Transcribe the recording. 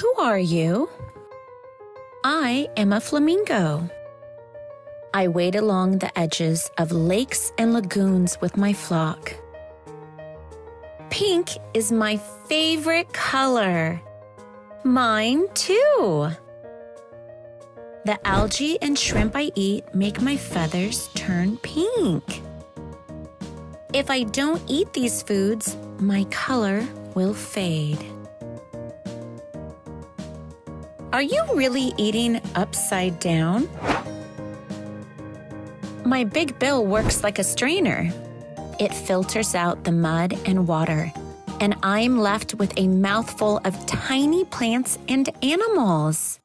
Who are you? I am a flamingo. I wade along the edges of lakes and lagoons with my flock. Pink is my favorite color. Mine too. The algae and shrimp I eat make my feathers turn pink. If I don't eat these foods, my color will fade. Are you really eating upside down? My big bill works like a strainer. It filters out the mud and water, and I'm left with a mouthful of tiny plants and animals.